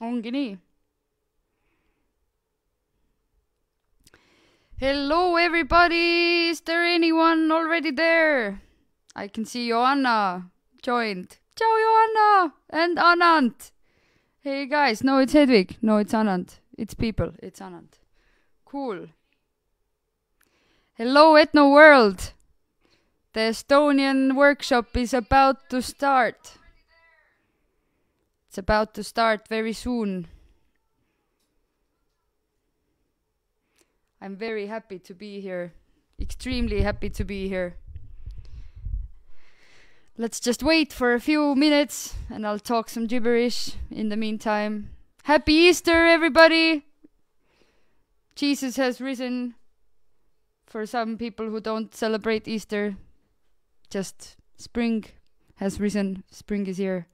ongi nii. Hello everybody, is there anyone already there? I can see Joanna joined. Ciao Joanna and Anand. Hey guys, no it's Hedwig, no it's Anand. It's people, it's Anand. Cool. Hello Ethno World. The Estonian workshop is about to start. It's about to start very soon. I'm very happy to be here. Extremely happy to be here. Let's just wait for a few minutes and I'll talk some gibberish in the meantime. Happy Easter, everybody! Jesus has risen. For some people who don't celebrate Easter, just spring has risen. Spring is here.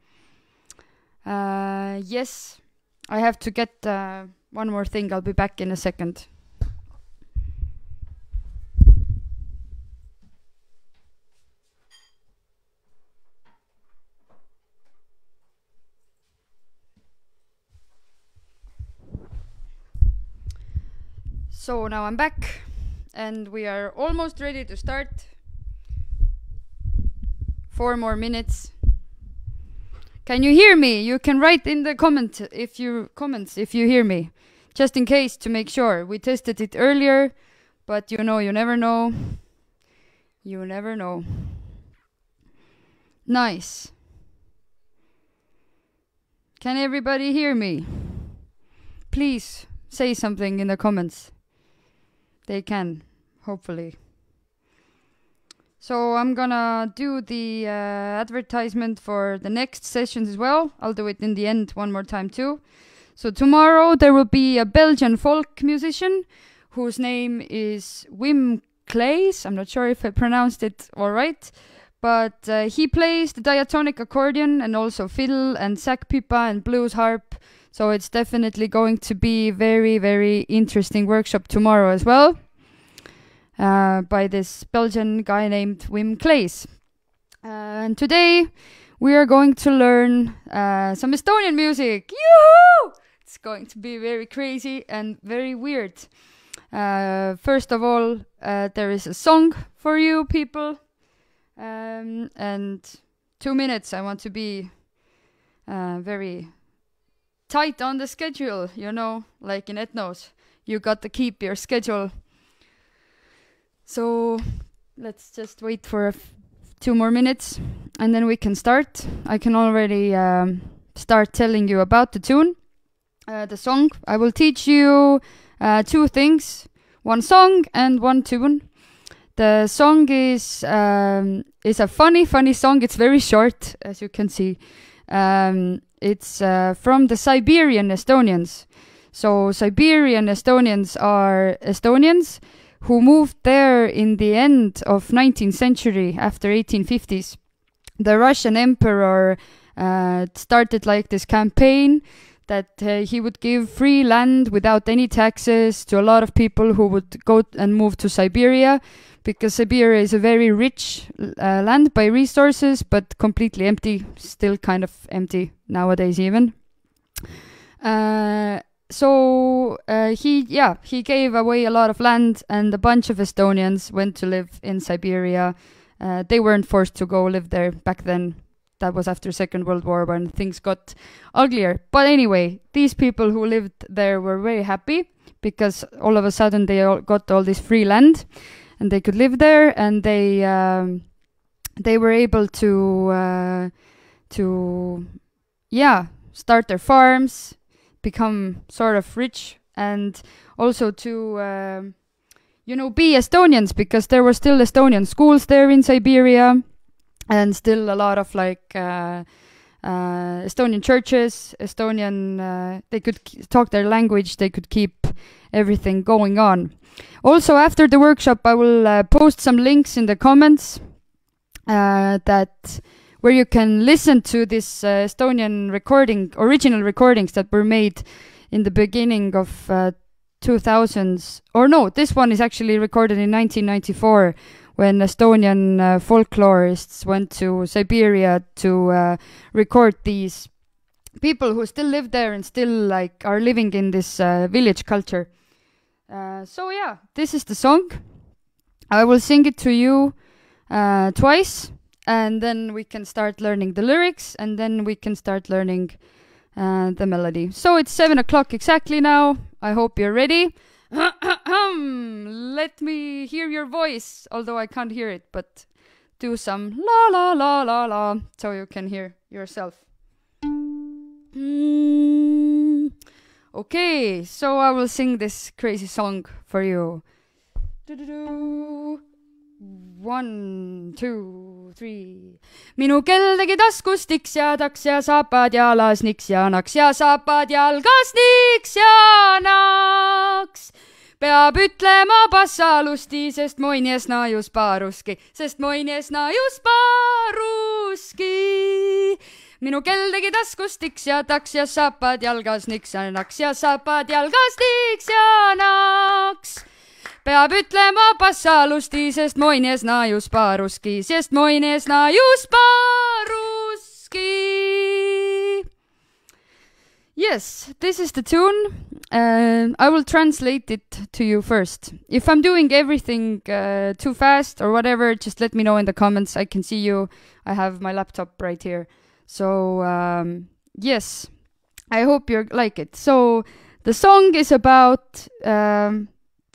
Uh, yes, I have to get uh, one more thing. I'll be back in a second. So now I'm back and we are almost ready to start. Four more minutes. Can you hear me? You can write in the comment if you comments if you hear me. Just in case to make sure. We tested it earlier, but you know you never know. You never know. Nice. Can everybody hear me? Please say something in the comments. They can, hopefully. So I'm gonna do the uh, advertisement for the next sessions as well. I'll do it in the end one more time too. So tomorrow there will be a Belgian folk musician whose name is Wim Claeys. I'm not sure if I pronounced it all right, but uh, he plays the diatonic accordion and also fiddle and sack pipa and blues harp. So it's definitely going to be very very interesting workshop tomorrow as well uh, by this Belgian guy named Wim Claeys. Uh, and today we are going to learn uh, some Estonian music. Yoo-hoo! It's going to be very crazy and very weird. First of all, there is a song for you people. Um, and two minutes, I want to be uh, very tight on the schedule, you know, like in ethnos. You got to keep your schedule so let's just wait for two more minutes and then we can start. I can already um, start telling you about the tune, uh, the song. I will teach you uh, two things one song and one tune. The song is um, is a funny, funny song. It's very short, as you can see. Um, it's uh, from the Siberian Estonians. So Siberian Estonians are Estonians who moved there in the end of 19th century after 1850s. The Russian emperor uh, started like this campaign that uh, he would give free land without any taxes to a lot of people who would go and move to Siberia because Siberia is a very rich uh, land by resources but completely empty, still kind of empty nowadays even. Uh, so uh, he yeah he gave away a lot of land and a bunch of estonians went to live in siberia. Uh, they weren't forced to go live there back then. That was after second world war when things got uglier. But anyway these people who lived there were very happy because all of a sudden they all got all this free land and they could live there and they um, they were able to uh, to yeah start their farms become sort of rich and also to um, you know be Estonians because there were still Estonian schools there in Siberia and still a lot of like uh, uh, Estonian churches Estonian uh, they could talk their language they could keep everything going on. Also after the workshop I will uh, post some links in the comments uh, that where you can listen to this uh, Estonian recording, original recordings that were made in the beginning of uh, 2000s. Or no, this one is actually recorded in 1994 when Estonian uh, folklorists went to Siberia to uh, record these people who still live there and still like are living in this uh, village culture. Uh, so yeah, this is the song. I will sing it to you twice, and then we can start learning the lyrics, and then we can start learning uh, the melody. So it's seven o'clock exactly now. I hope you're ready. Let me hear your voice, although I can't hear it, but do some la la la la la so you can hear yourself. Mm. Okay, so I will sing this crazy song for you. One, two, three. minu kell tegi taskus tiks ja taks ja saapad jalas niks ja naks ja saapad jalgas niks ja naks peab ütlema passalusti, sest moinies naius paaruski, sest moinies naius paaruski minu kell tegi taskus tiks ja taks ja saapad jalgas niks ja naks ja saapad jalgas niks ja naks. Peab ütlema passalusti, sest moines naius paaruski, sest moines naius paaruski. Yes, this is the tune. Uh, I will translate it to you first. If I'm doing everything uh, too fast or whatever, just let me know in the comments. I can see you. I have my laptop right here. So um, yes, I hope you like it. So the song is about um,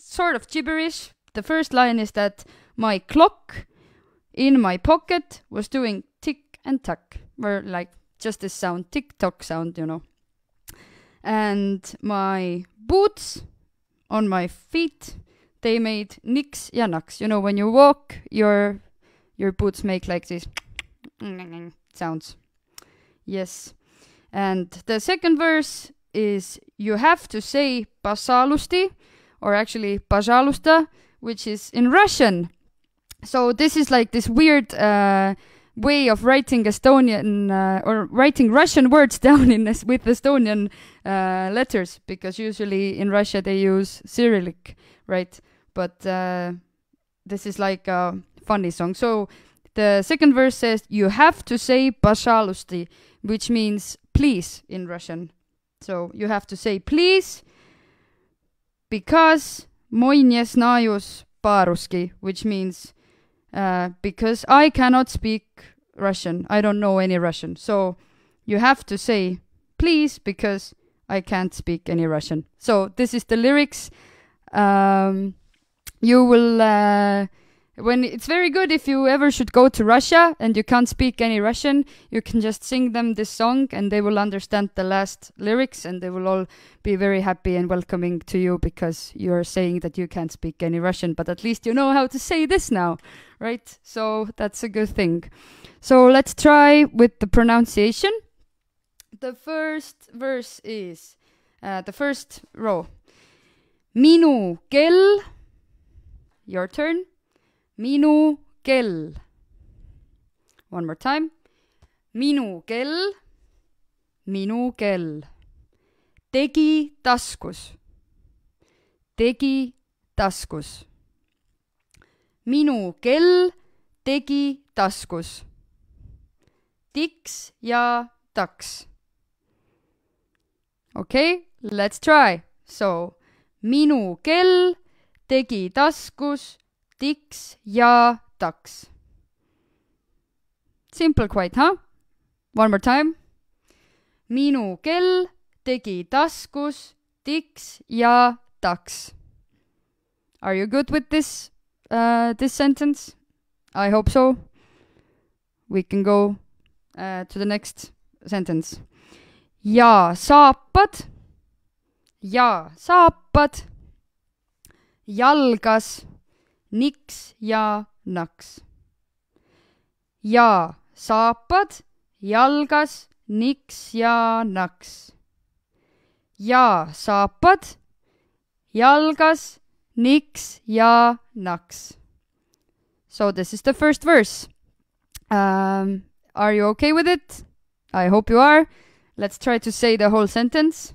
sort of gibberish. The first line is that my clock in my pocket was doing tick and tack, where like just this sound, tick tock sound, you know. And my boots on my feet, they made nicks ja naks. You know, when you walk, your your boots make like this sounds. Yes. And the second verse is you have to say pasalusti, or actually pajalusta, which is in Russian. So this is like this weird uh, way of writing Estonian uh, or writing Russian words down in this, with Estonian uh, letters, because usually in Russia they use Cyrillic, right? But uh, this is like a funny song. So the second verse says you have to say pajalusti, which means please in Russian. So you have to say please because moines naius paruski, which means uh, because I cannot speak Russian. I don't know any Russian. So you have to say please because I can't speak any Russian. So this is the lyrics. Um, you will uh, when it's very good if you ever should go to Russia and you can't speak any Russian, you can just sing them this song and they will understand the last lyrics and they will all be very happy and welcoming to you because you're saying that you can't speak any Russian, but at least you know how to say this now, right? So that's a good thing. So let's try with the pronunciation. The first verse is uh, the first row. Minu kell. Your turn minu kell. One more time. minu kell, minu kell. tegi taskus, tegi taskus. minu kell tegi taskus. tiks ja taks. okei okay,, let's try. So minu kell tegi taskus tiks ja taks. Simple quite, huh? One more time. minu kell tegi taskus tiks ja taks. Are you good with this uh, this sentence? I hope so. We can go uh, to the next sentence. ja saapad, ja saapad, jalgas niks ja naks. ja saapad, jalgas, niks ja naks. ja saapad, jalgas, niks ja naks. So this is the first verse. Um, are you okay with it? I hope you are. Let's try to say the whole sentence.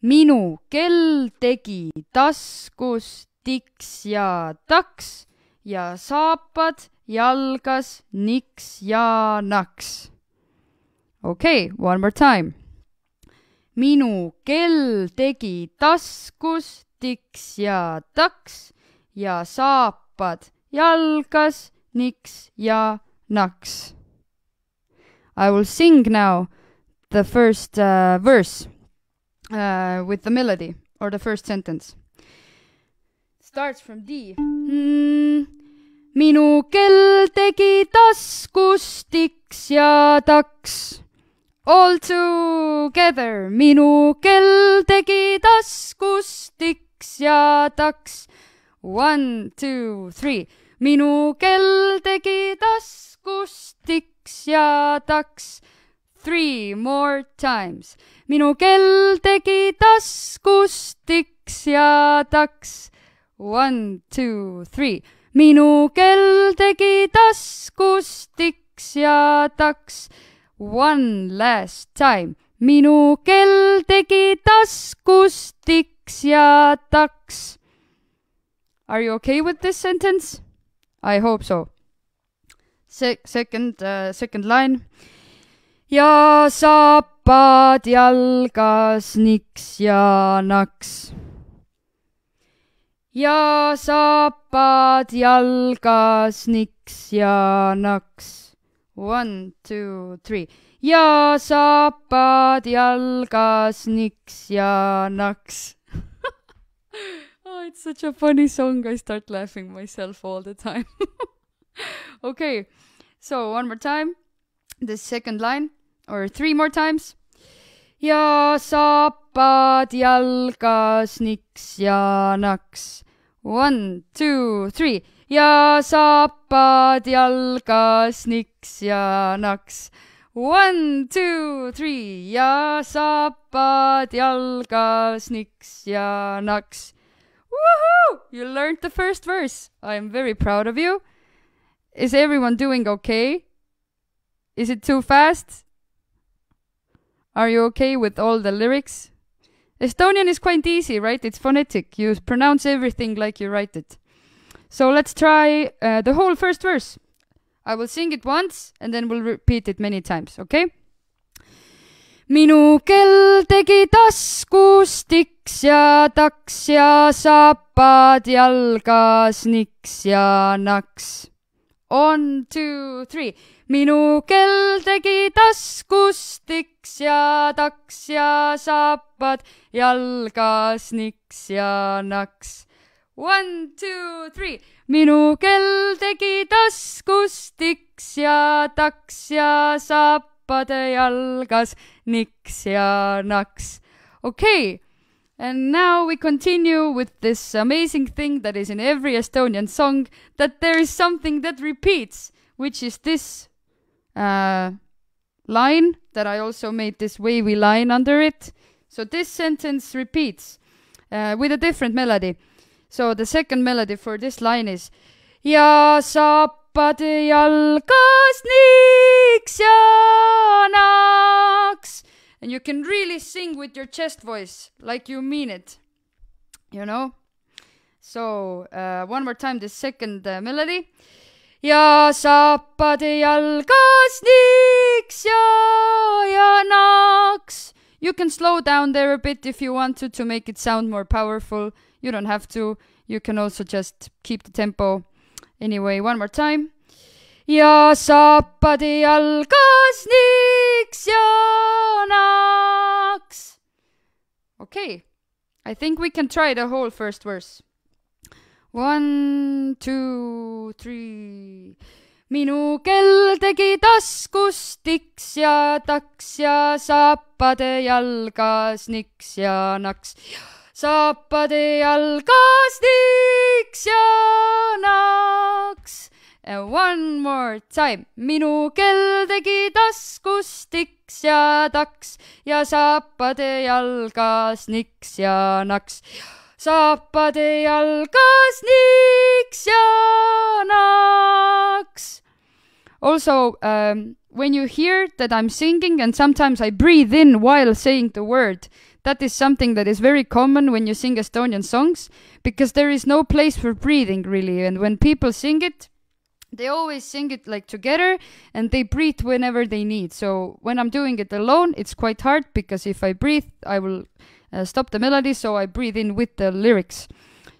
minu kell tegi taskus tiks ja taks ja saapad jalgas niks ja naks. okei okay,, one more time. minu kell tegi taskus tiks ja taks ja saapad jalgas niks ja naks. I will sing now the first uh, verse uh, with the melody or the first sentence. Starts from D mm,. minu kell tegi taskus tiks ja taks. All together, minu kell tegi taskus tiks ja taks. One, two, three. minu kell tegi taskus tiks ja taks. Three more times. minu kell tegi taskus tiks ja taks. One, two, three. minu kell tegi taskus tiks ja taks. One last time. minu kell tegi taskus tiks ja taks. Are you okay with this sentence? I hope so. Se- second uh, second line. ja saapad jalgas niks ja naks. Ja saapad jalgas niks ja naks. One, two, three. ja saapad jalgas niks ja naks Oh, it's such a funny song. I start laughing myself all the time. okay, so one more time. The second line, or three more times. ja saapad jalgas niks ja naks. One, two, three. ja saapad jalgas niks ja naks. One, two, three. ja saapad jalgas niks ja naks. Woohoo! You learned the first verse. I am very proud of you. Is everyone doing okay? Is it too fast? Are you okay with all the lyrics? Estonian is quite easy, right? It's phonetic. You pronounce everything like you write it. So let's try uh, the whole first verse. I will sing it once and then we'll repeat it many times, okay? minu kell tegi taskus tiks ja taks ja saapad jalgas niks ja naks. On, two, three. Minu kell tegi taskus tiks ja taks ja saapad jalgas niks ja naks. One, two, three. minu kell tegi taskus tiks ja taks ja saapad jalgas, niks ja naks. Okay, and now we continue with this amazing thing that is in every Estonian song, that there is something that repeats, which is this uh, line that I also made this wavy line under it. So this sentence repeats uh, with a different melody. So the second melody for this line is ja saab lappade jalgas niks ja naks. And you can really sing with your chest voice, like you mean it. You know? So, uh, one more time, the second uh, melody. Ja saapade jalgas niks ja, ja naks. You can slow down there a bit if you want to, to make it sound more powerful. You don't have to. You can also just keep the tempo Anyway, one more time. ja saapade jalgas niks ja naks. Okay, I think we can try the whole first verse. One, two, three. minu kell tegi taskus tiks ja taks ja saapade jalgas niks ja naks. saapade jalgas niks ja naks And one more time. minu kell tegi taskus tiks ja taks ja saapade jalgas niks ja naks. Saapade jalgas niks ja. Also, um, when you hear that I'm singing and sometimes I breathe in while saying the word, that is something that is very common when you sing Estonian songs because there is no place for breathing really. And when people sing it, they always sing it like together and they breathe whenever they need. So when I'm doing it alone, it's quite hard because if I breathe, I will uh, stop the melody. So I breathe in with the lyrics.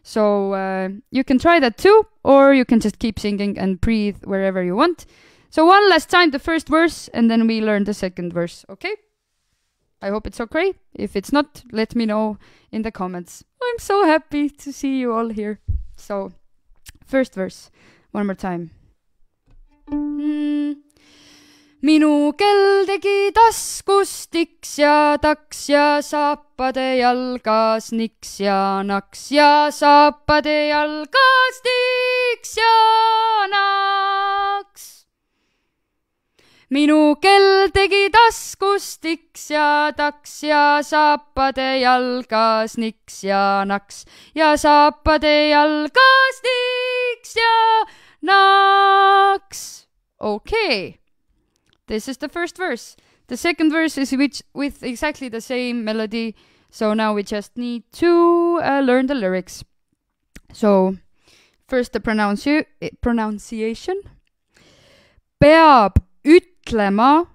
So uh, you can try that too, or you can just keep singing and breathe wherever you want. So one last time, the first verse, and then we learn the second verse. Okay? I hope it's okay. If it's not, let me know in the comments. I'm so happy to see you all here. So, first verse, one more time mm.. Minu kell tegi taskus tiks ja taks ja saapade jalgas niks ja naks ja saapade jalgas tiks ja naks minu kell tegi taskus tiks ja taks ja saapade jalgas niks ja naks ja saapade jalgas tiks ja naks. Okay. This is the first verse. The second verse is which, with exactly the same melody. So now we just need to uh, learn the lyrics. So first the pronunci- pronunciation. Peab ütlema.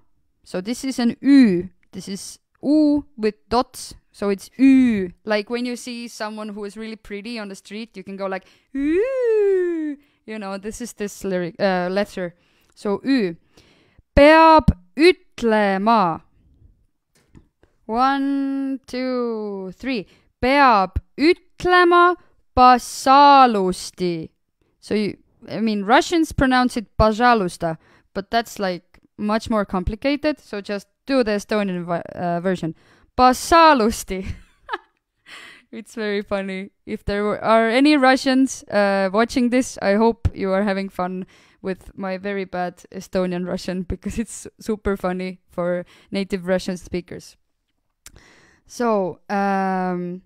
So this is an ü. This is u with dots. So it's ü. Like when you see someone who is really pretty on the street, you can go like ü. You know, this is this lyric uh, letter. So ü. Peab ütlema. One, two, three. Peab ütlema basalusti. So you, I mean, Russians pronounce it bajalusta, but that's like much more complicated. So just do the Estonian uh, version. Basalusti. it's very funny. If there are any Russians uh, watching this, I hope you are having fun with my very bad Estonian Russian because it's super funny for native Russian speakers. So, um,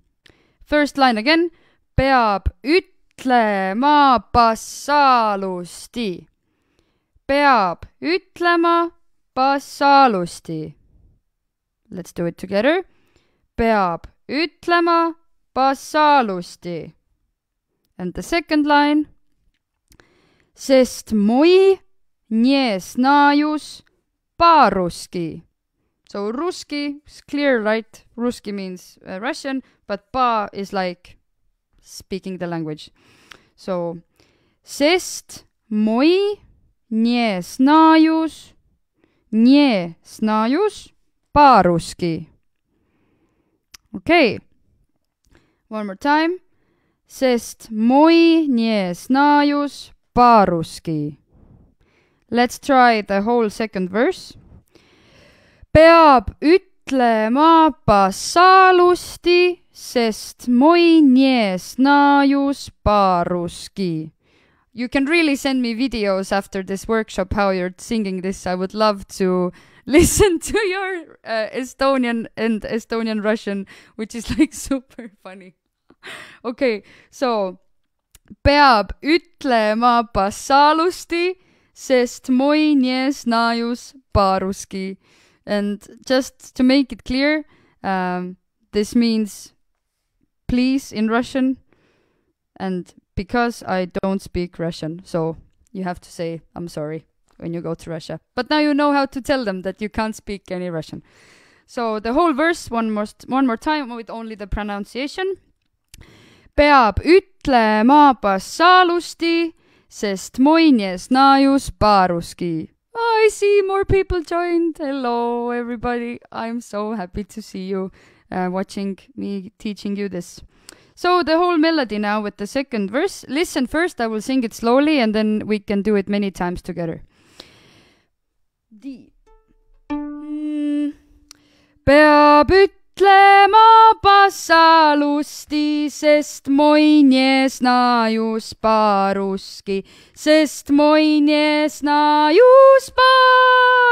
first line again. peab ütlema bassalusti. peab ütlema bassalusti. Let's do it together. peab ütlema bassalusti. And the second line. Sest moi nie znajus paruski. So ruski is clear, right? Ruski means uh, Russian, but pa is like speaking the language. So, sest moi nie znajus, nie znajus paruski. Okay. One more time. Sest moi nie znajus paruski. Let's try the whole second verse. peab ütlema passalusti, sest moi nie znajus paruski. You can really send me videos after this workshop how you're singing this. I would love to listen to your uh, Estonian and Estonian Russian, which is like super funny. okay, so peab ütlema passalusti, sest moi paruski. And just to make it clear, um, this means please in Russian, and because I don't speak Russian, so you have to say I'm sorry when you go to Russia. But now you know how to tell them that you can't speak any Russian. So the whole verse one more one more time with only the pronunciation. peab ütlema passalusti, sest moines naius paruski. I see more people joined. Hello, everybody. I'm so happy to see you uh, watching me teaching you this. So, the whole melody now with the second verse. Listen first, I will sing it slowly and then we can do it many times together. D. Mm. peab mõtlema passalusti, sest moi niesnajus paruski, sest moi niesnajus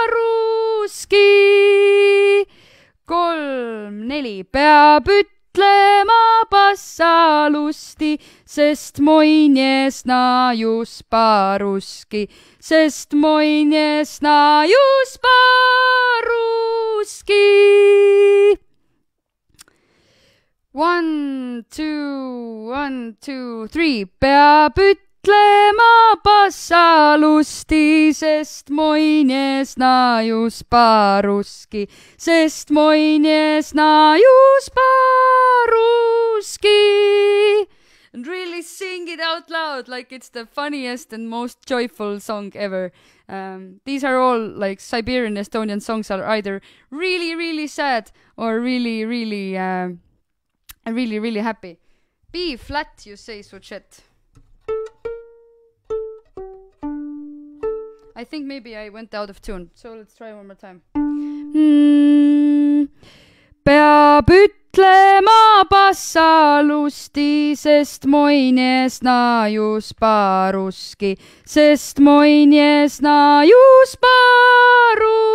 paruski. kolm-neli peab ütlema passalusti, sest moi niesnajus paruski, sest moi niesnajus paruski. One, two, one, two, three. peab ütlema passalusti, sest moines najus paruski, sest moines najus paruski. And really sing it out loud like it's the funniest and most joyful song ever. Um, these are all like Siberian Estonian songs are either really, really sad or really, really, uh, really, really happy. B flat, you say, Suchet. I think maybe I went out of tune, so let's try one more time mm,. peab ütlema passalusti, sest moines najus paruski, sest moines najus paruski.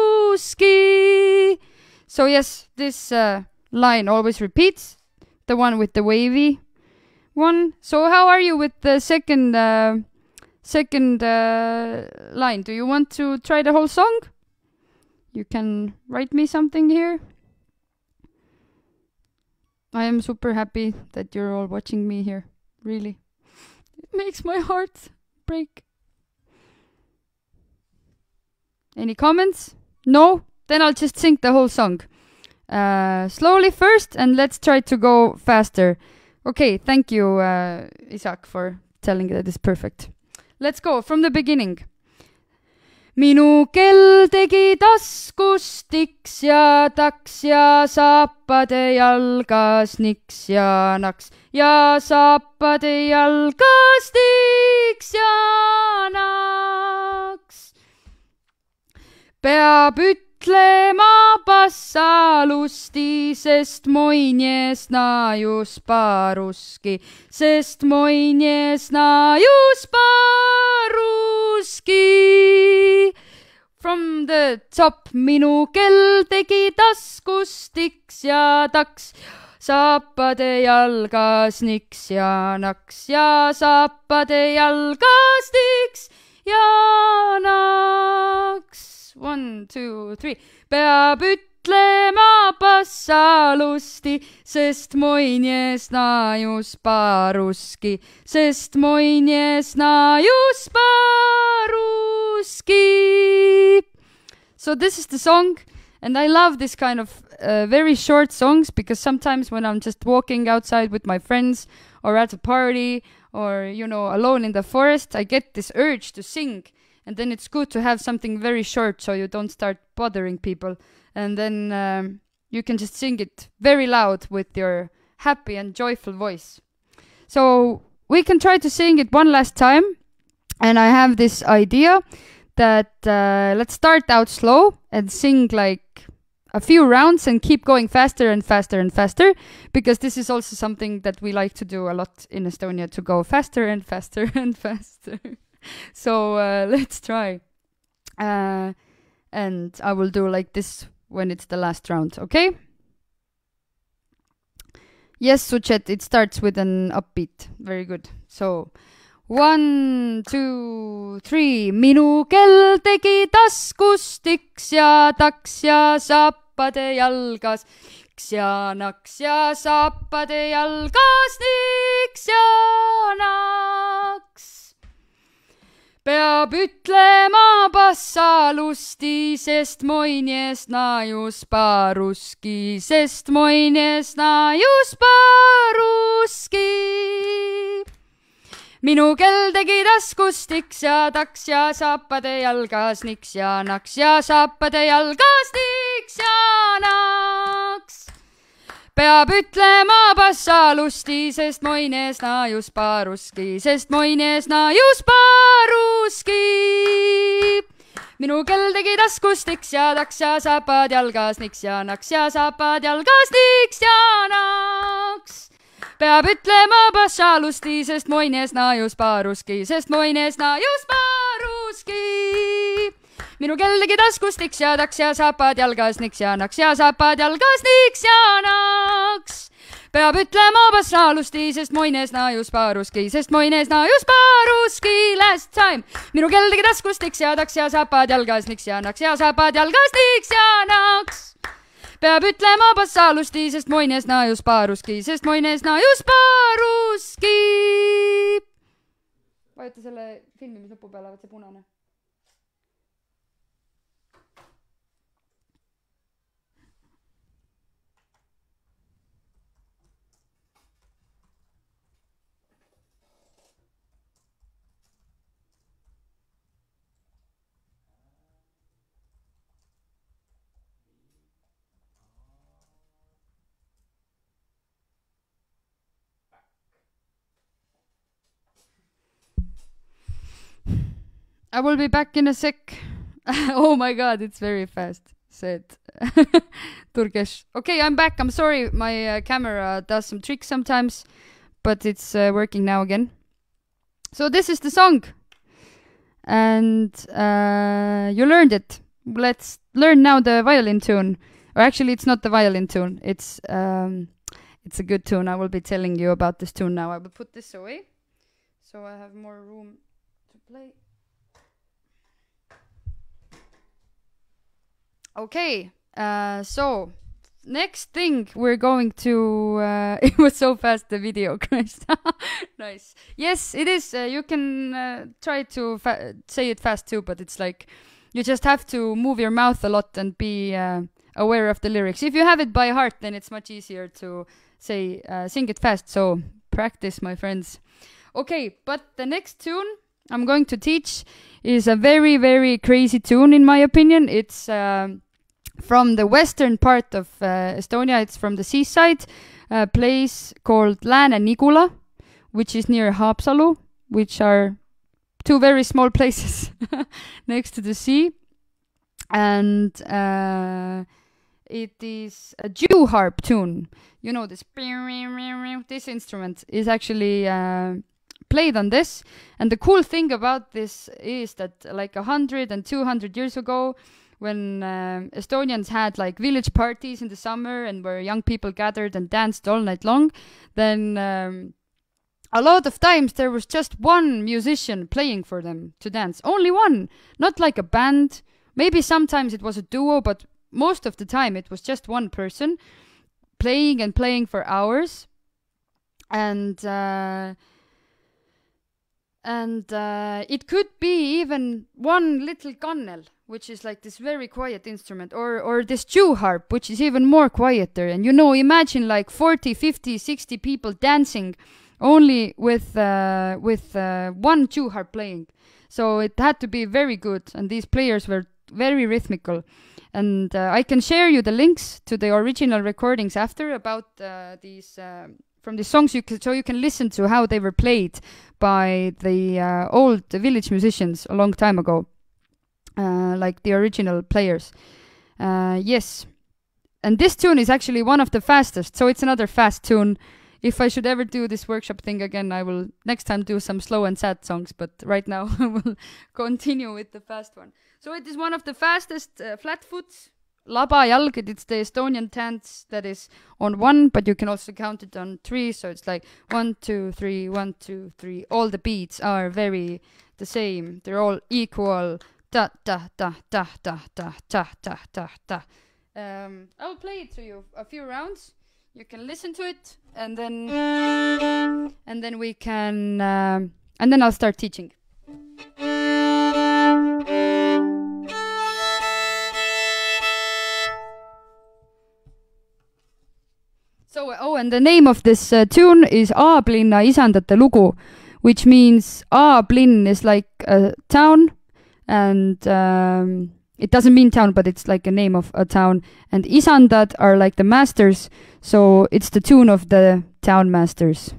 So yes, this uh, line always repeats, the one with the wavy one. So how are you with the second uh, second uh, line? Do you want to try the whole song? You can write me something here. I am super happy that you're all watching me here. Really. It makes my heart break. Any comments? No? Then I'll just sing the whole song. Uh, slowly first, and let's try to go faster. Okay, thank you, uh, Isaac, for telling that it's perfect. Let's go from the beginning. minu kell tegi taskus tiks ja taks ja saapade jalgas niks ja naks ja saapade jalgas tiks ja naks. peab ütlema passalusti, sest moines najus paruski, sest moines najus paruski. From the top minu kell tegi taskus tiks ja taks, saapade jalgas niks ja naks ja saapade jalgas tiks ja naks one, two, three. peab ütlema passalusti, sest moines najus paruski, sest moines najus paruski. So this is the song, and I love this kind of uh, very short songs because sometimes when I'm just walking outside with my friends or at a party or you know alone in the forest, I get this urge to sing and then it's good to have something very short so you don't start bothering people. And then um, you can just sing it very loud with your happy and joyful voice. So we can try to sing it one last time. And i have this idea that uh, let's start out slow and sing like a few rounds and keep going faster and faster and faster because this is also something that we like to do a lot in Estonia to go faster and faster and faster. so uh, let's try. Uh, and I will do like this when it's the last round, okay? Yes, Suchet, it starts with an upbeat. Very good. So, one, two, three. minu kell tegi taskus tiks ja taks ja saapade jalgas. niks ja naks ja saapade jalgas niks ja naks peab ütlema passalusti, sest moines najus paruski, sest moines najus paruski. minu kell tegi taskus tiks ja taks ja saapade jalgas niks ja naks ja saapade jalgas niks ja naks peab ütlema passalusti, sest moines najus paruski, sest moines najus paruski. minu kell tegi taskus tiks ja taks ja saapad jalgas niks ja naks ja saapad jalgas niks ja naks peab ütlema passalusti, sest moines najus paruski, sest moines najus paruski minu kellegi taskust jäädaks ja saapad jalgas niks jaanaks ja saapad jalgas niks jaanaks peab ütlema vassaalusti, sest moines naius paaruski, sest moines naius paaruski last time. minu kelgi taskust niks jäädaks ja saapad jalgas niks jaanaks ja saapad jalgas niks jaanaks. peab ütlema vassaalusti, sest moines naius paaruski, sest moines naius paaruski. vajuta selle filmimisnupu peale, vaat see punane I will be back in a sec. oh my god, it's very fast, said Turgesh. Okay, I'm back. I'm sorry, my uh, camera does some tricks sometimes, but it's uh, working now again. So, this is the song. And uh, you learned it. Let's learn now the violin tune. Or actually, it's not the violin tune. It's um, it's a good tune. I will be telling you about this tune now. I will put this away, so I have more room to play. Okay, uh, so next thing we're going to. Uh, it was so fast the video crashed. nice. Yes, it is. Uh, you can uh, try to say it fast too, but it's like you just have to move your mouth a lot and be uh, aware of the lyrics. If you have it by heart, then it's much easier to say uh, sing it fast. So practice, my friends. Okay, but the next tune I'm going to teach is a very very crazy tune in my opinion. It's um, from the western part of uh, Estonia. It's from the seaside, a place called Lääne-Nigula, which is near Haapsalu, which are two very small places next to the sea. And uh, it is a Jew harp tune. You know this this instrument is actually uh, played on this. And the cool thing about this is that like a hundred and two hundred years ago, when um, Estonians had like village parties in the summer and where young people gathered and danced all night long, then um, a lot of times there was just one musician playing for them to dance. Only one, not like a band. Maybe sometimes it was a duo, but most of the time it was just one person playing and playing for hours. And uh, and uh, it could be even one little kannel, which is like this very quiet instrument, or or this Jew harp, which is even more quieter. And you know, imagine like 40, 50, 60 people dancing only with uh, with uh, one Jew harp playing. So it had to be very good, and these players were very rhythmical. And uh, I can share you the links to the original recordings after about uh, these uh, from the songs you can, so you can listen to how they were played by the uh, old village musicians a long time ago, uh, like the original players. Uh, yes, and this tune is actually one of the fastest, so it's another fast tune. If I should ever do this workshop thing again, I will next time do some slow and sad songs, but right now I will continue with the fast one. So it is one of the fastest uh, flat foots laba jalgid it's the estonian dance that is on one but you can also count it on three. So it's like one two three one two three. All the beats are very the same. They're all equal. Da da da da da da da da da da. Um i'll play it to you a few rounds. You can listen to it and then and then we can um, and then i'll start teaching So, oh, and the name of this uh, tune is Aablinna isandate lugu, which means Aablinn is like a town, and um, it doesn't mean town, but it's like a name of a town. And isandad are like the masters, so it's the tune of the town masters,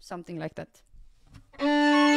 something like that.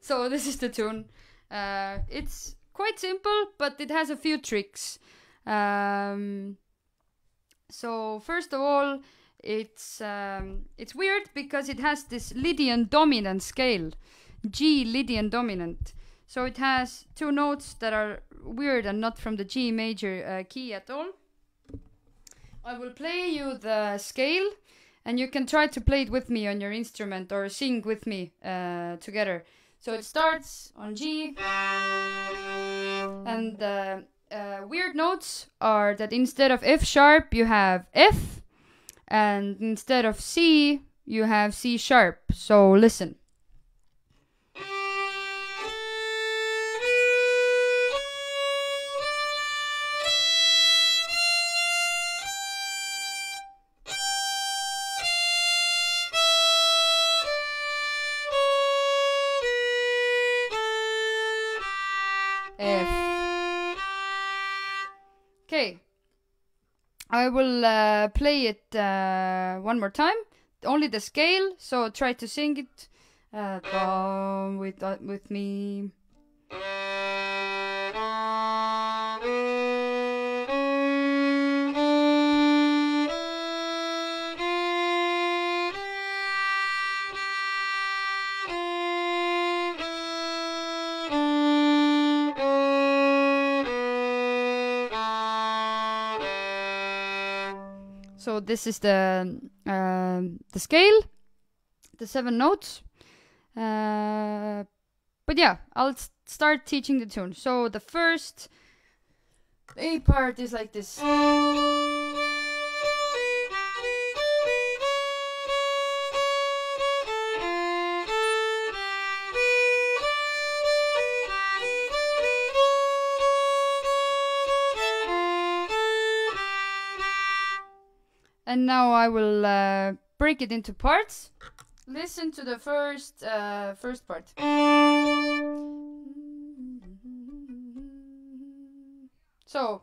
So this is the tune. Uh, it's quite simple, but it has a few tricks. Um, so first of all, it's um, it's weird because it has this Lydian dominant scale, G Lydian dominant. So it has two notes that are weird and not from the G major uh, key at all. I will play you the scale, and you can try to play it with me on your instrument or sing with me uh, together. So it starts on G, and the uh, weird notes are that instead of F sharp you have F, and instead of C you have C sharp. So listen. I will uh, play it uh, one more time. Only the scale, so try to sing it uh, with uh, with me. This is the um the scale, the seven notes. Uh, but yeah, I'll start teaching the tune. So the first A part is like this. And now I will uh, break it into parts. Listen to the first uh, first part. So.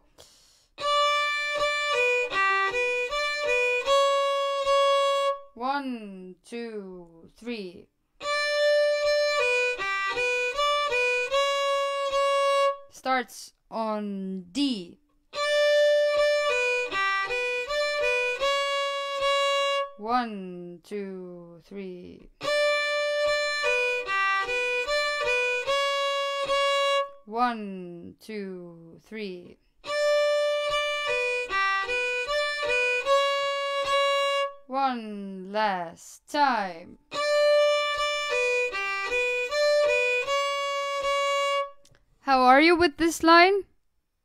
You with this line?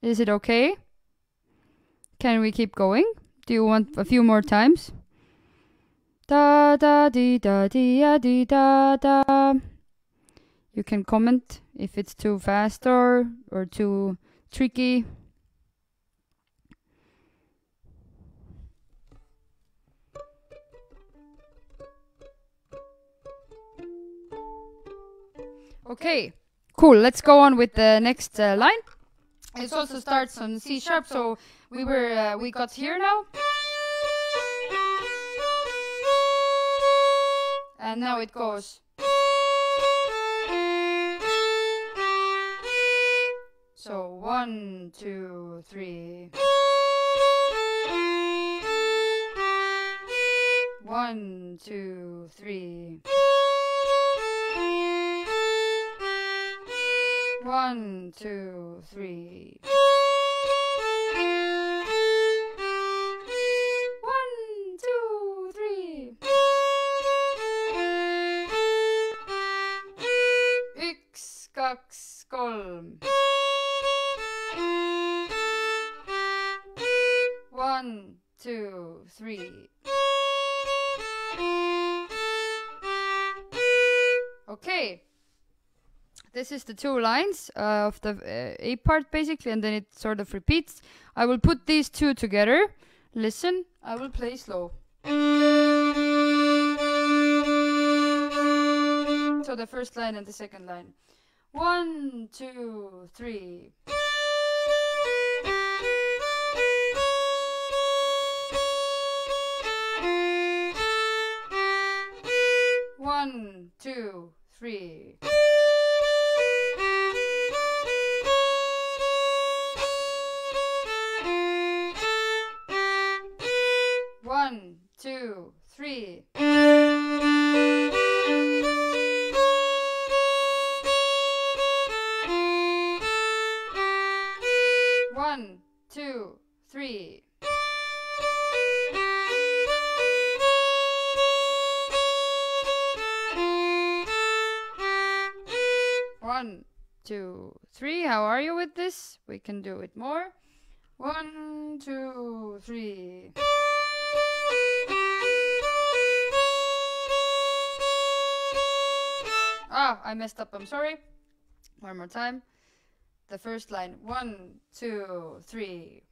Is it okay? Can we keep going? Do you want a few more times? Da da dee da dee ya dee da da. You can comment if it's too fast or or too tricky. Okay, cool. Let's go on with the next uh, line. It also starts on C sharp, so we were uh, we got here now. And now it goes. So one, two, three. One, two, three. One, two, three. Is the two lines uh, of the uh, A part basically, and then it sort of repeats. I will put these two together. Listen, I will play slow. So the first line and the second line. One, two, three. One, two, three. Can do it more. One, two, three. Ah, I messed up. I'm sorry. One more time. The first line. One, two, three.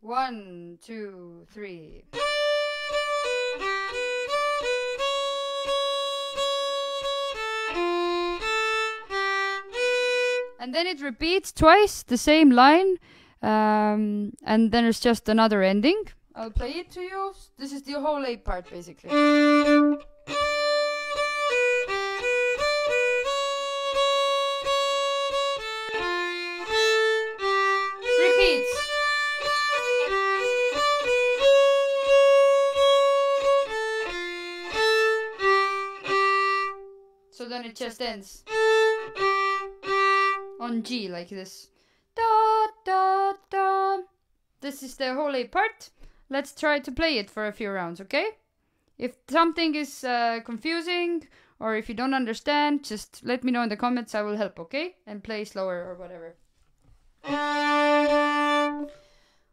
One, two, three. And then it repeats twice the same line, um, and then it's just another ending. I'll play it to you. This is the whole A part, basically. So then it just ends on G like this. Da da da. This is the whole A part. Let's try to play it for a few rounds, okay? If something is uh, confusing or if you don't understand, just let me know in the comments. I will help, okay? And play slower or whatever.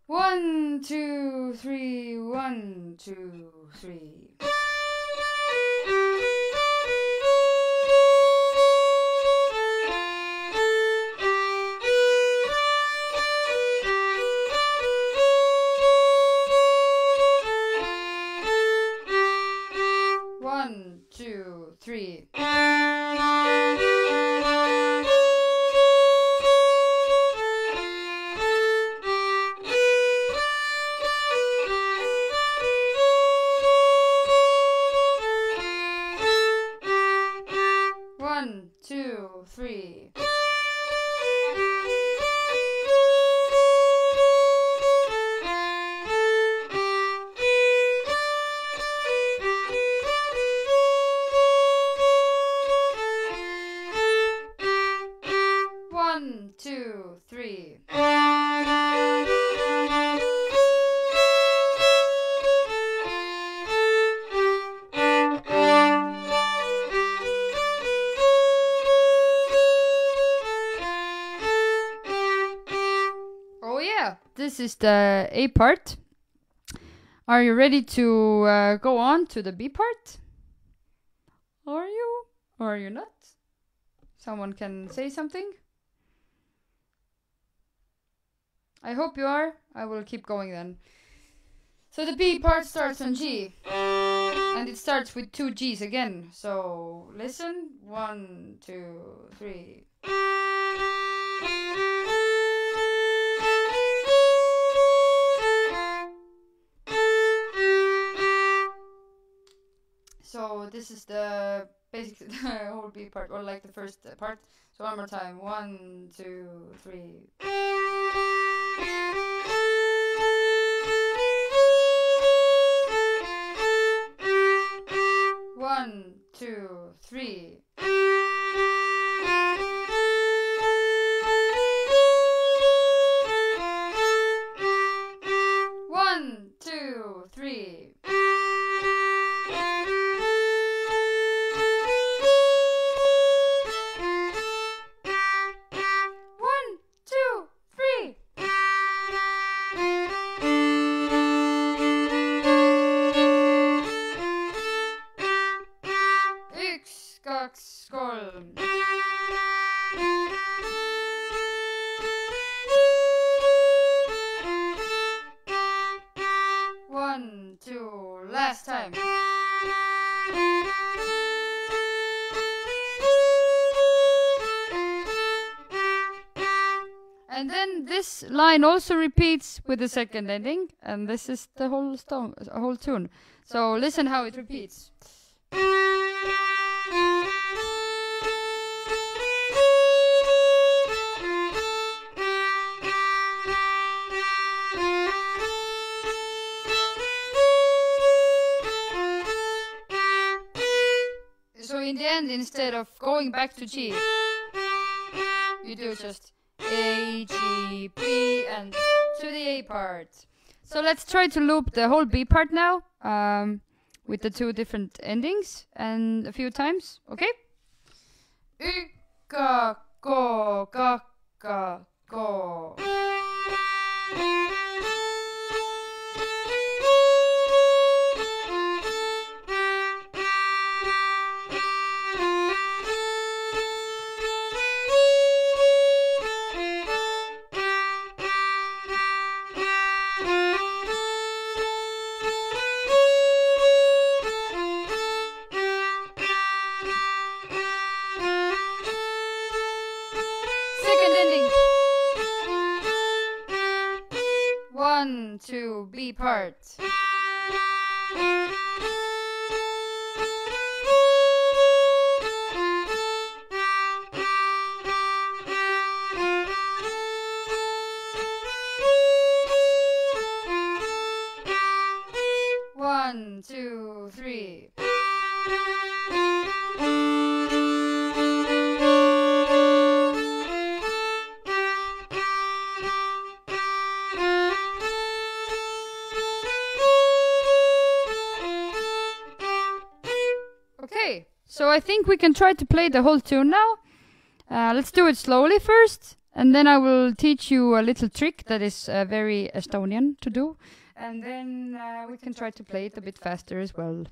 One, two, three, one, two, three. Three. One, two, three. This is the A part. Are you ready to uh, go on to the B part? Are you? Or are you not? Someone can say something? I hope you are. I will keep going then. So the B part starts on G. And it starts with two G's again. So listen. One, two, three. So this is the basically the whole B part, or like the first part. So one more time. One, two, three. One, two, three. this line also repeats with the second ending, and this is the whole, song, a whole tune. So listen how it repeats. So in the end, instead of going back to G, you do just a, G, B, and to the A part. So let's try to loop the whole B part now, um, with the two different endings and a few times, okay? I think we can try to play the whole tune now. Uh, let's do it slowly first, and then I will teach you a little trick that is uh, very Estonian to do, and then uh, we can try to play it a bit faster as well.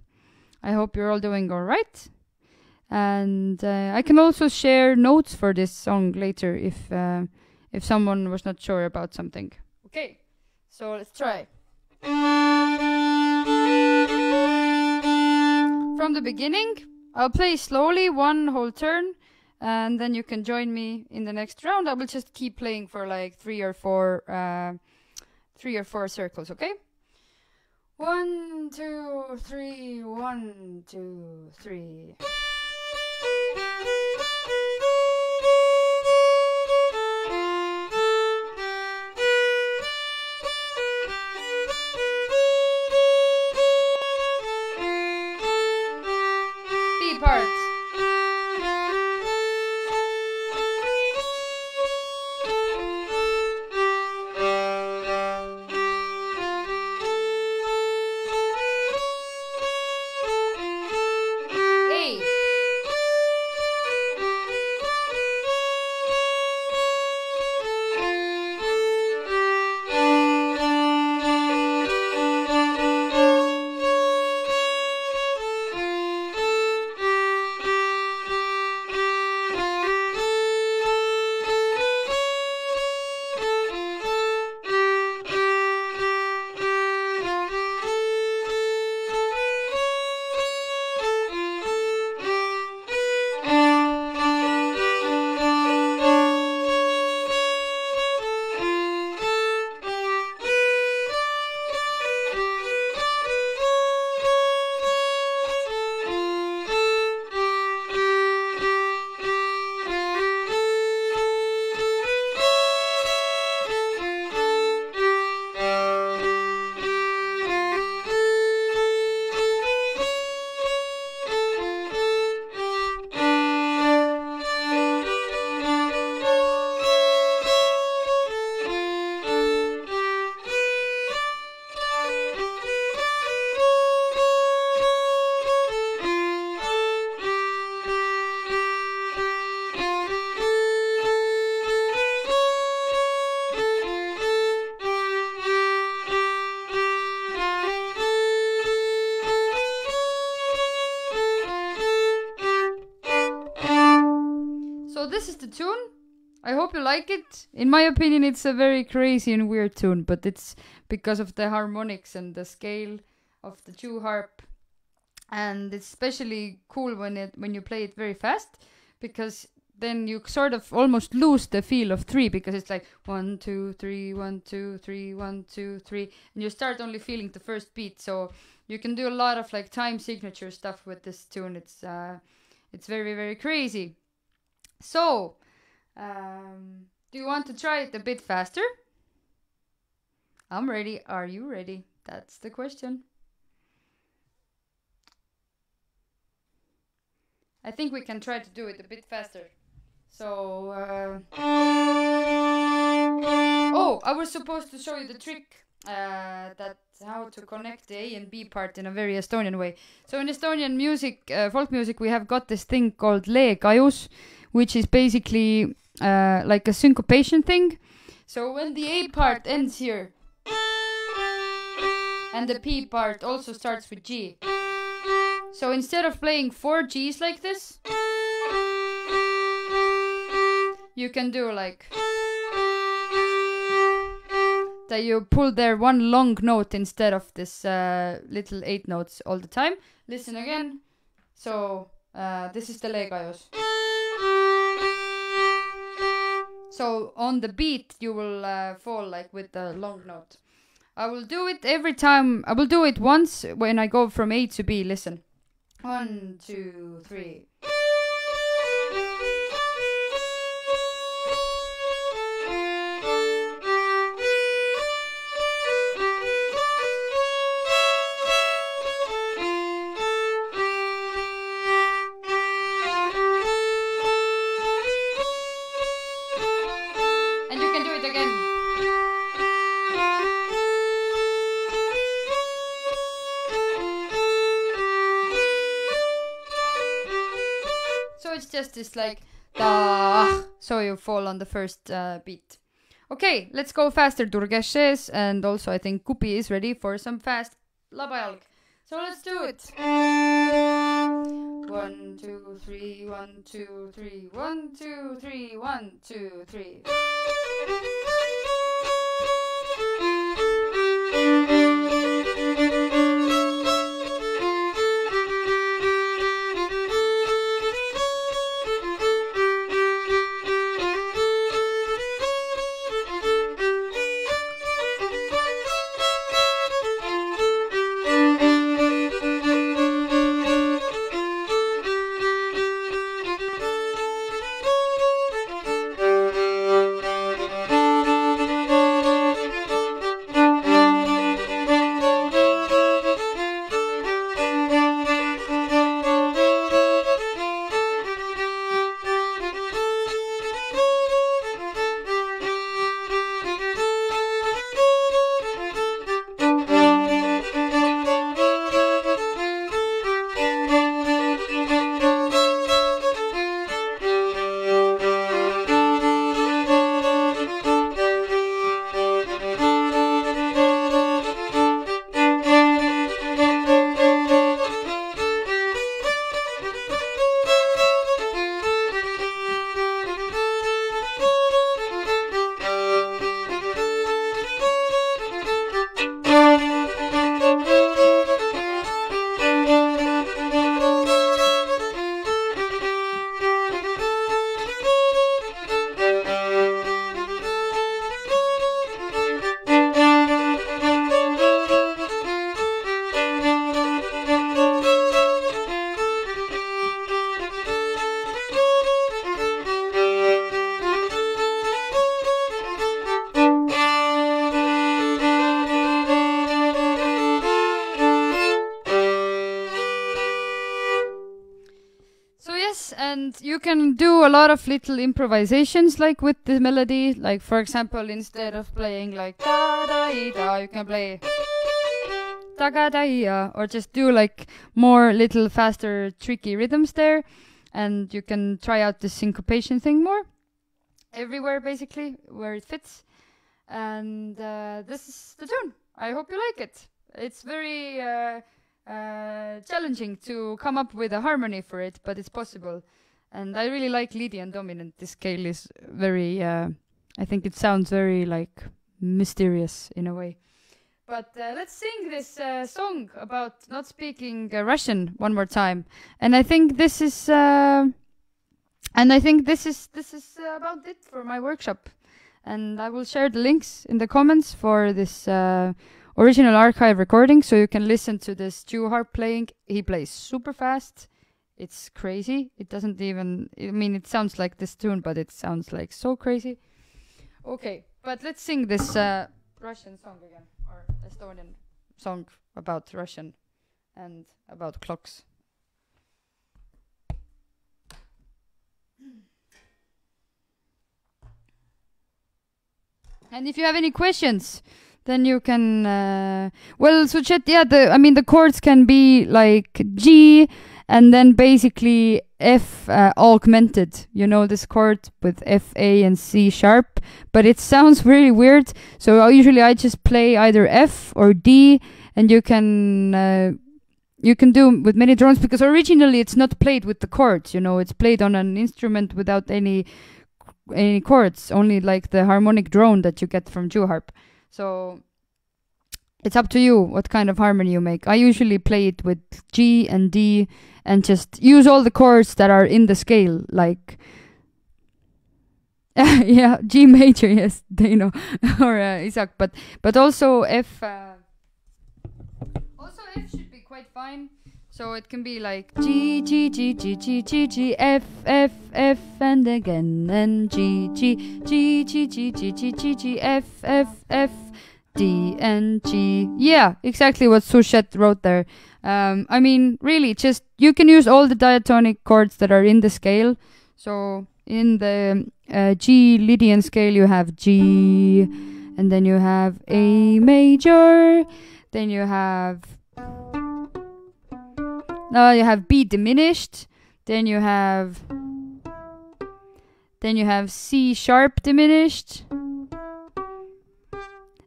I hope you're all doing all right. And uh, I can also share notes for this song later if uh, if someone was not sure about something. Okay, so let's try. From the beginning, I'll play slowly one whole turn, and then you can join me in the next round. I will just keep playing for like three or four, uh, three or four circles. Okay. One, two, three. One, two, three. Hope you like it. In my opinion, it's a very crazy and weird tune, but it's because of the harmonics and the scale of the Jew harp, and it's especially cool when it when you play it very fast, because then you sort of almost lose the feel of three because it's like one two three one two three one two three, and you start only feeling the first beat. So you can do a lot of like time signature stuff with this tune. It's uh, it's very very crazy. So, um, do you want to try it a bit faster? I'm ready. Are you ready? That's the question. I think we can try to do it a bit faster. So, uh, oh, I was supposed to show you the trick uh, that how to connect the A and B part in a very Estonian way. So in Estonian music, uh, folk music, we have got this thing called leekajus, which is basically uh, like a syncopation thing. So when the A part ends here, and the P part also starts with G. So instead of playing four Gs like this, you can do like that you pull there one long note instead of this uh, little eight notes all the time. Listen again. So uh, this is the leekajus. So on the beat you will uh, fall like with the long note. I will do it every time. I will do it once when I go from A to B. Listen. One, two, three. Like da, so you fall on the first uh, beat. Okay, let's go faster. Durgesh says, and also I think Kupi is ready for some fast labajalg. So let's do it. One, two, three, one, two, three, one, two, three, one, two, three. And you can do a lot of little improvisations like with the melody. Like for example, instead of playing like da da da, you can play da ga da ah, or just do like more little faster, tricky rhythms there, and you can try out the syncopation thing more everywhere basically where it fits. And uh, this is the tune. I hope you like it. It's very uh, uh, challenging to come up with a harmony for it, but it's possible. And I really like Lydian dominant. This scale is very. Uh, I think it sounds very like mysterious in a way. But uh, let's sing this uh, song about not speaking uh, Russian one more time. And I think this is. Uh, and I think this is this is uh, about it for my workshop. And I will share the links in the comments for this uh, original archive recording, so you can listen to this Jew harp playing. He plays super fast it's crazy. It doesn't even, I mean, it sounds like this tune, but it sounds like so crazy. Okay, but let's sing this uh, Russian song again, or Estonian song about Russian and about clocks. And if you have any questions, then you can uh, well so chat, yeah the i mean the chords can be like g and then basically F uh, augmented. You know this chord with F, A, and C sharp, but it sounds really weird. So usually I just play either F or D, and you can. Uh, you can do with many drones because originally it's not played with the chords you know it's played on an instrument without any any chords only like the harmonic drone that you get from Jew Harp. so it's up to you what kind of harmony you make i usually play it with g and d and just use all the chords that are in the scale like yeah g major yes know or uh, isaac but but also f uh, also f should be quite fine. So it can be like G G G G G G G F F F and again and G G G G G G G G G F F F D and G. Yeah, exactly what Sushet wrote there. Um, I mean, really, just you can use all the diatonic chords that are in the scale. So in the uh, G Lydian scale, you have G, and then you have A major, then you have now you have B diminished, then you have then you have C sharp diminished,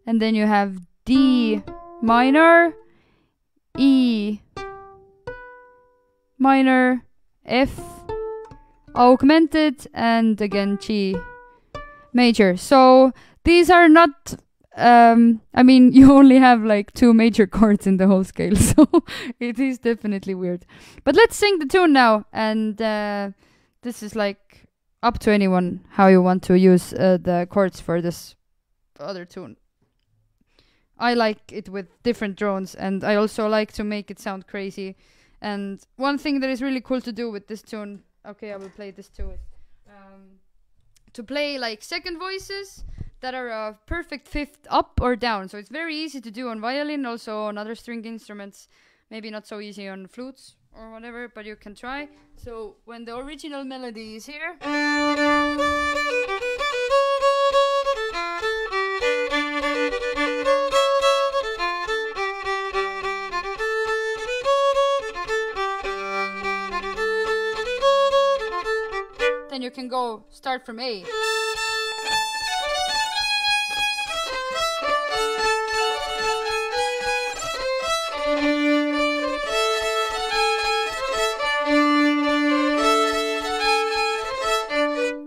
and then you have D minor, E minor, F augmented, and again G major. So these are not um, I mean, you only have like two major chords in the whole scale, so it is definitely weird. But let's sing the tune now, and uh, this is like up to anyone how you want to use uh, the chords for this other tune. I like it with different drones, and I also like to make it sound crazy. And one thing that is really cool to do with this tune, okay, I will play this too, um, to play like second voices that are a perfect fifth up or down. So it's very easy to do on violin, also on other string instruments. Maybe not so easy on flutes or whatever, but you can try. So when the original melody is here. So start from A.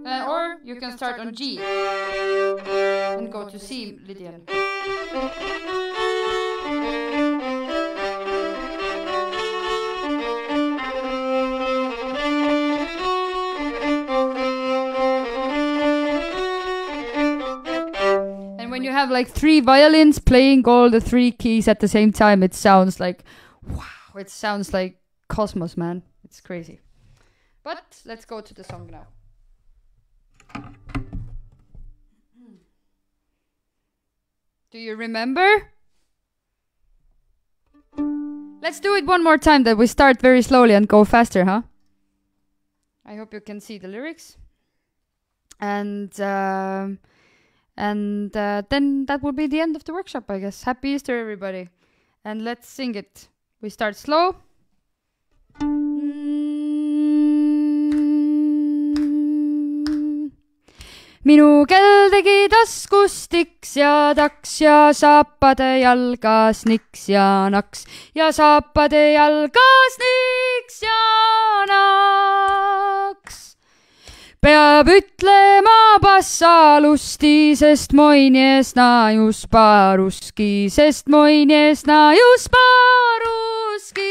Uh, or you can start on G and go to C, Lydian. Have like three violins playing all the three keys at the same time, it sounds like wow, it sounds like cosmos, man. It's crazy. But let's go to the song now. Do you remember? Let's do it one more time that we start very slowly and go faster, huh? I hope you can see the lyrics. And uh, and uh, then that will be the end of the workshop, I guess. Happy Easter, everybody. And let's sing it. We start slow. minu kell tegi taskus tiks ja taks ja saapade jalgas niks ja naks ja saapade jalgas niks ja naks. Peab ütlema passalusti, sest moinies naius paruski, sest moinies naius paruski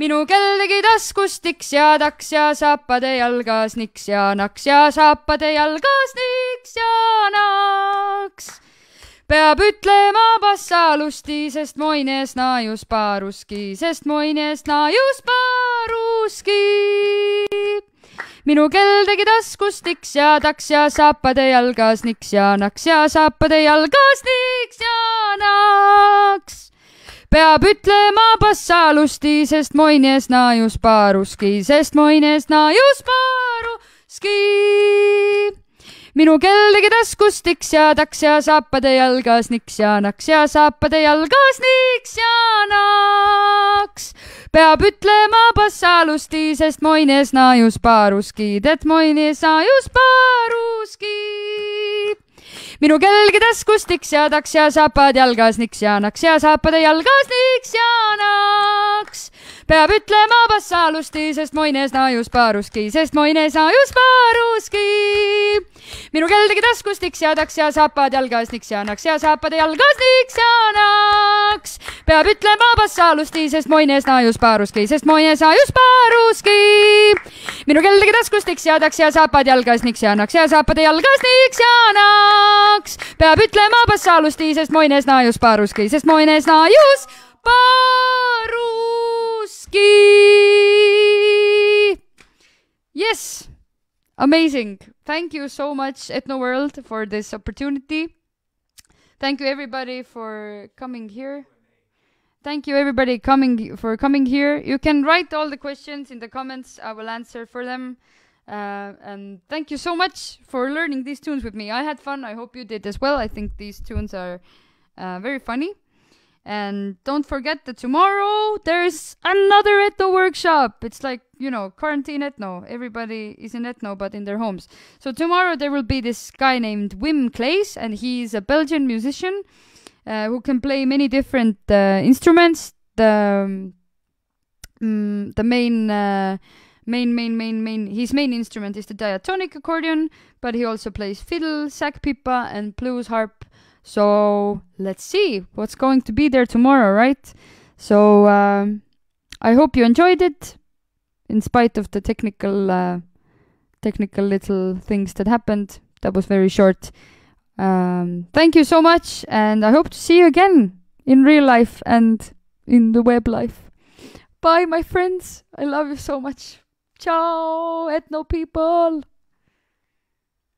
minu kell tegi taskus tiks ja taks ja saapade jalgas niks ja naks ja saapade jalgas niks ja naks. peab ütlema passalusti, sest moines naius paaruski, sest moines naius paaruski minu kell tegi taskus tiks ja taks ja saapade jalgas niks ja naks ja saapade jalgas niks ja naks peab ütlema passalusti, sest moines naius paaruski, sest moines naius paaruski. minu kell tegi taskus tiks ja taks ja saapade jalgas niks ja naks ja saapade jalgas niks ja naks. Peab ütlema passalusti, sest moines naajus paaruski, et moines naajus paaruski minu kelgi taskus tiks ja taks ja saapad jalgas niks ja naks ja saapade jalgas niks ja naks peab ütlema passalusti, sest moines naajus paaruski, sest moines naajus paaruski. minu kell tegi taskus tiks ja taks ja saapad jalgas niks ja naks ja saapade jalgas niks ja naks. peab ütlema passalusti, sest moines naajus paaruski, sest moines naajus paaruski. minu kell tegi taskus tiks ja taks ja saapad jalgas niks ja naks ja saapade jalgas niks ja naks. peab ütlema passalusti, sest moines naajus paaruski, sest moines naajus Paruski. Yes, amazing. Thank you so much, Ethno World, for this opportunity. Thank you everybody for coming here. Thank you everybody coming for coming here. You can write all the questions in the comments. I will answer for them. Uh, and thank you so much for learning these tunes with me. I had fun. I hope you did as well. I think these tunes are uh, very funny. And don't forget that tomorrow there's another ethno workshop. It's like, you know, quarantine ethno. Everybody is in ethno but in their homes. So tomorrow there will be this guy named Wim Claeys and he's a Belgian musician uh, who can play many different uh, instruments. The um, mm, the main uh, main main main main his main instrument is the diatonic accordion, but he also plays fiddle, säckpipa and blues harp so let's see what's going to be there tomorrow, right? So um, I hope you enjoyed it, in spite of the technical, uh, technical little things that happened. That was very short. Um, thank you so much, and I hope to see you again in real life and in the web life. Bye, my friends. I love you so much. Ciao, ethno people.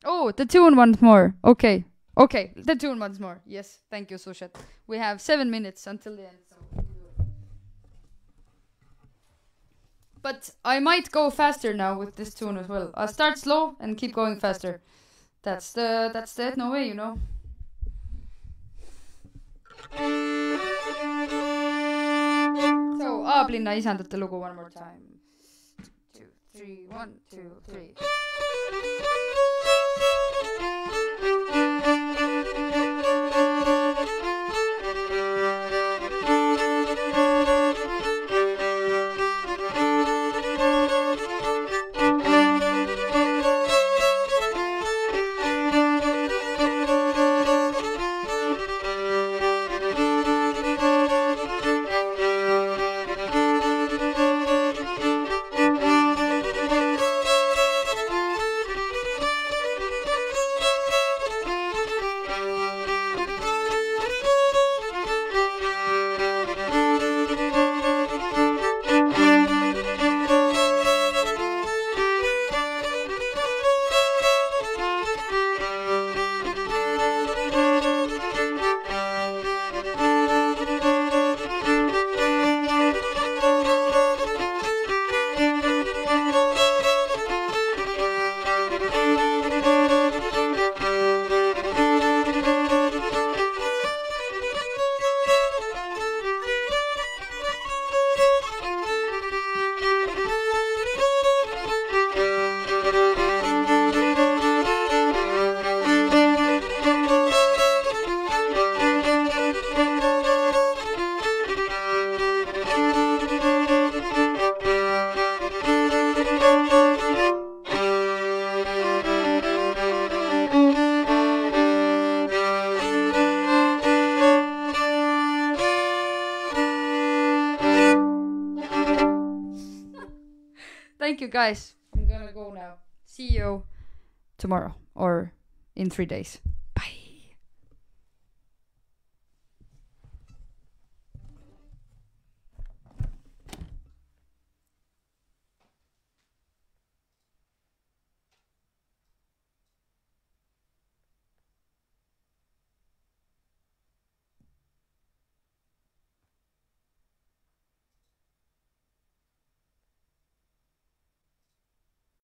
Oh, the tune once more. Okay. Okay, the tune once more. Yes, thank you, Sushat. We have seven minutes until the end. So. But I might go faster now with this tune as well. I'll start slow and keep going faster. That's the that's the no way, you know. So ah, Aablinna isandate lugu one more time. Two, three, one, two, three. Guys, I'm gonna go now. See you tomorrow or in three days.